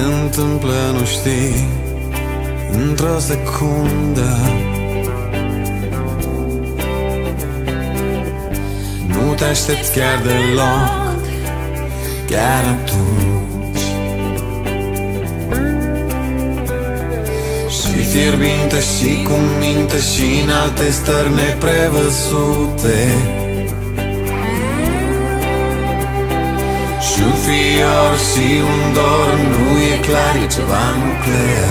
întâmplă, nu știi Într-o secundă. Nu te aștepți chiar deloc Chiar atunci. Și fierbinte și cu minte Și în alte stări neprevăzute Și un fior și un dor Nu e clar, e ceva nuclear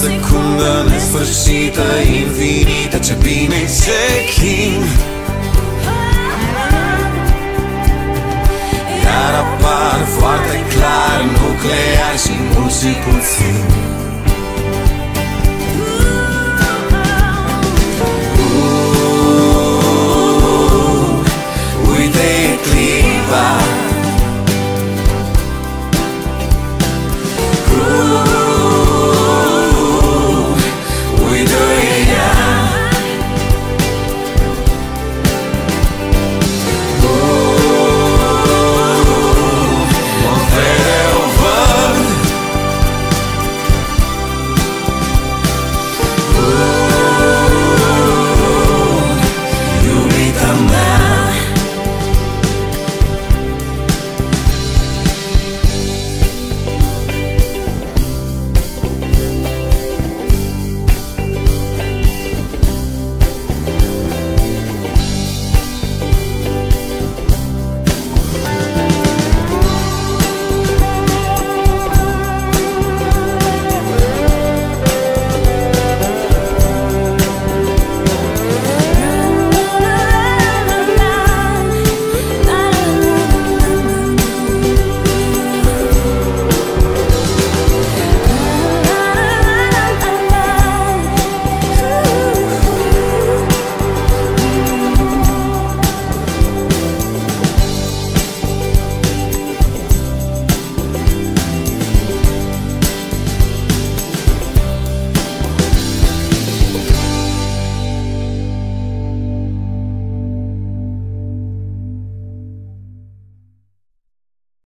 secundă nesfârșită, infinită Ce bine ce chin. Iar apar foarte clar Nuclear și mult și puțin